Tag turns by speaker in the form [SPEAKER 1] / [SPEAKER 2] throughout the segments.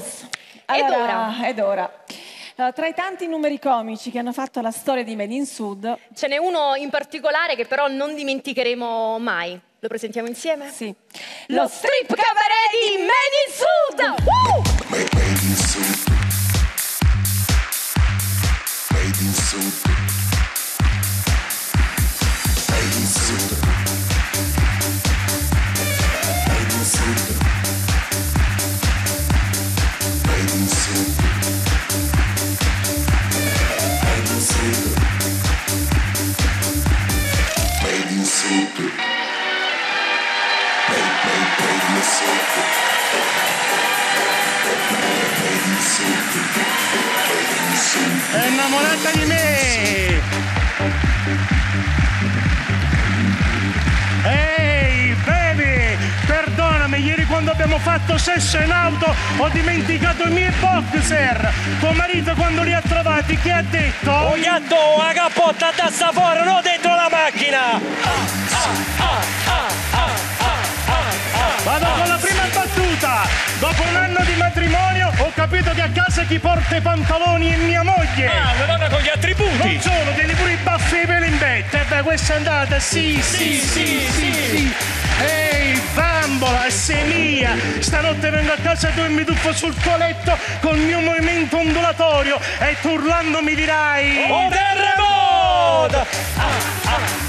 [SPEAKER 1] Ed
[SPEAKER 2] Allora, ed ora. Allora, tra i tanti numeri comici che hanno fatto la storia di Made in Sud,
[SPEAKER 1] Ce n'è uno in particolare che però non dimenticheremo mai. Lo presentiamo insieme?
[SPEAKER 2] sì,
[SPEAKER 1] Lo strip cabaret di Made in Sud! Woo!
[SPEAKER 3] Made, made in Sud. Made in Sud.
[SPEAKER 4] È innamorata di me! Ehi, baby! Perdonami, ieri quando abbiamo fatto sesso in auto ho dimenticato i miei boxer! Tuo marito quando li ha trovati che ha detto?
[SPEAKER 5] Oh gatto, la cappotta da sta fuori, non
[SPEAKER 4] matrimonio ho capito che a casa chi porta i pantaloni è mia moglie!
[SPEAKER 5] Ah, una donna con gli attributi!
[SPEAKER 4] Non solo, tieni pure i baffi e i peli in betta. E beh, questa è andata, sì, sì, sì, sì, sì. Ehi, bambola, sei mia. Stanotte vengo a casa e mi tuffo sul tuo letto col mio movimento ondulatorio e tu urlando mi dirai...
[SPEAKER 5] Un terremoto! Allora,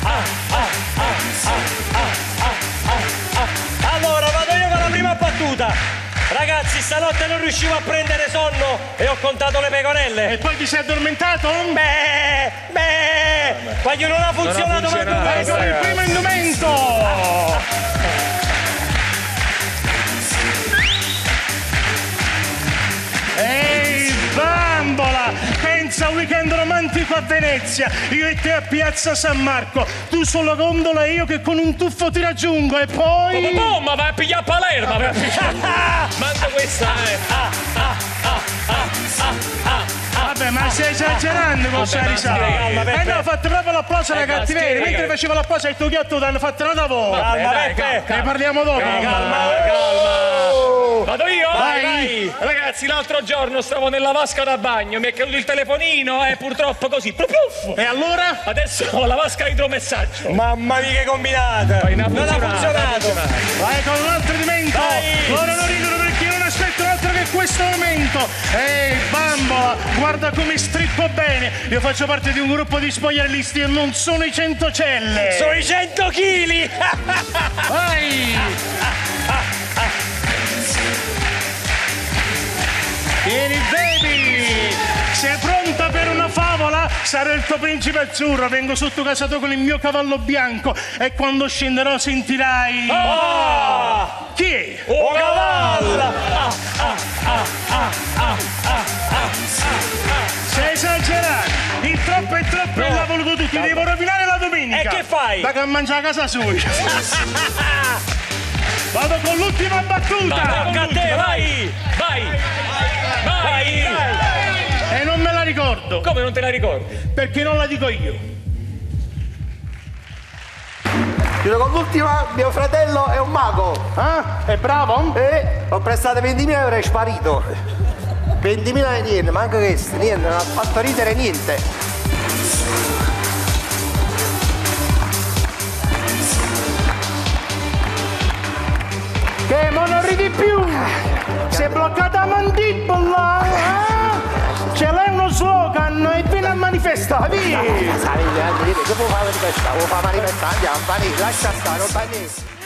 [SPEAKER 5] Ragazzi, stanotte non riuscivo a prendere sonno e ho contato le pecorelle.
[SPEAKER 4] E poi ti sei addormentato?
[SPEAKER 5] Beh, beh, quando non ha funzionato,
[SPEAKER 6] funzionato,
[SPEAKER 5] manco
[SPEAKER 4] Vai con il primo indumento! Ehi, bambola! Pensa a un weekend romantico a Venezia, io e te a Piazza San Marco, tu sulla gondola e io che con un tuffo ti raggiungo e poi...
[SPEAKER 5] Oh, ma vai a pigliare Palermo, vai a pigliare. Manda questa, eh.
[SPEAKER 4] Vabbè, ma stai esagerando con questa risata.
[SPEAKER 5] ma
[SPEAKER 4] Eh no, ho fatto proprio l'applauso alla
[SPEAKER 5] Eh, ma
[SPEAKER 4] cattiveria, mentre facevo l'applauso al tuo gatto ti hanno fatto una lavoro.
[SPEAKER 5] Calma, Peppe.
[SPEAKER 4] Ne parliamo dopo.
[SPEAKER 5] Calma, calma. Vado io?
[SPEAKER 4] Vai.
[SPEAKER 5] vai. Ragazzi, l'altro giorno stavo nella vasca da bagno, mi è caduto il telefonino e purtroppo così. Puff.
[SPEAKER 4] E allora?
[SPEAKER 5] Adesso ho la vasca idromessaggio.
[SPEAKER 6] Mamma mia che combinata!
[SPEAKER 5] non ha funzionato.
[SPEAKER 4] Vai con l'altro dimento! Loro non ridono perché io non aspetto altro che questo momento! Ehi, bambola, guarda come strippo bene! Io faccio parte di un gruppo di spogliarellisti e non sono i centocelle!
[SPEAKER 5] Sono i 100 kg!
[SPEAKER 4] Vai! Vieni, baby! Sei pronta per una favola? Sarò il tuo principe azzurro, vengo sotto casa tua con il mio cavallo bianco e quando scenderò sentirai...
[SPEAKER 5] Ah!
[SPEAKER 4] Chi è?
[SPEAKER 5] Oh cavalla!
[SPEAKER 4] Sei esagerato! Il troppo è troppo e l'ha voluto tu, ti devo rovinare la domenica!
[SPEAKER 5] E che fai?
[SPEAKER 4] Vado a mangiare a casa sua! Vado con l'ultima battuta!
[SPEAKER 5] Tocca a te, vai! Vai! Vai!
[SPEAKER 4] E non me la ricordo,
[SPEAKER 5] Come non te la ricordi?
[SPEAKER 4] perché non la dico io!
[SPEAKER 7] Chiudo con l'ultima, mio fratello è un mago.
[SPEAKER 4] Ah? È bravo?
[SPEAKER 7] E ho prestato 20.000 euro e è sparito. 20.000 e niente, manca questo, niente, non ha fatto ridere niente.
[SPEAKER 4] Che mo non ridi più! Si è bloccata la mandibola! eh? Ce l'hai uno slogan e vieni a manifestare, via!
[SPEAKER 7] Sai, che può fare manifestare? Può fare manifestare, andiamo, lascia stare, non fa niente.